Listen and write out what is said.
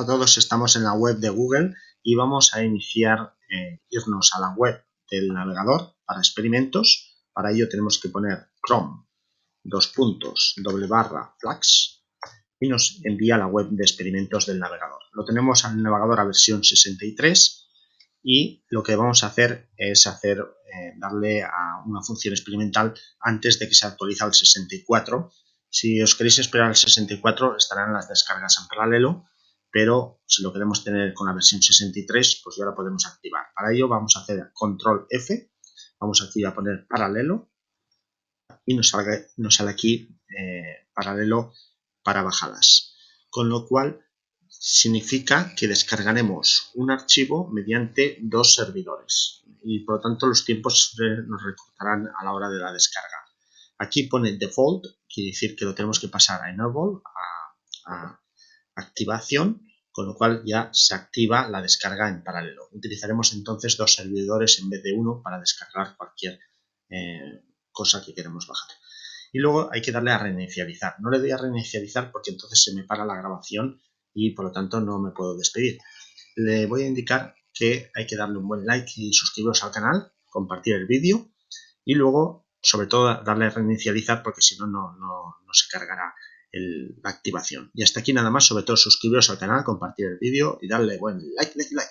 A todos, estamos en la web de Google y vamos a iniciar, eh, irnos a la web del navegador para experimentos. Para ello tenemos que poner Chrome, dos puntos, doble barra, flags y nos envía la web de experimentos del navegador. Lo tenemos al navegador a versión 63 y lo que vamos a hacer es hacer, eh, darle a una función experimental antes de que se actualice al 64. Si os queréis esperar al 64 estarán las descargas en paralelo pero si lo queremos tener con la versión 63, pues ya la podemos activar. Para ello vamos a hacer control F, vamos aquí a poner paralelo y nos, sale aquí eh, paralelo para bajadas. Con lo cual significa que descargaremos un archivo mediante dos servidores y por lo tanto los tiempos nos recortarán a la hora de la descarga. Aquí pone default, quiere decir que lo tenemos que pasar a enable, a activación, con lo cual ya se activa la descarga en paralelo. Utilizaremos entonces dos servidores en vez de uno para descargar cualquier eh, cosa que queremos bajar. Y luego hay que darle a reinicializar. No le doy a reinicializar porque entonces se me para la grabación y por lo tanto no me puedo despedir. Le voy a indicar que hay que darle un buen like y suscribiros al canal, compartir el vídeo y luego sobre todo darle a reinicializar porque si no, no, no se cargará la activación. Y hasta aquí nada más, sobre todo suscribiros al canal, compartir el vídeo y darle buen like, like, like.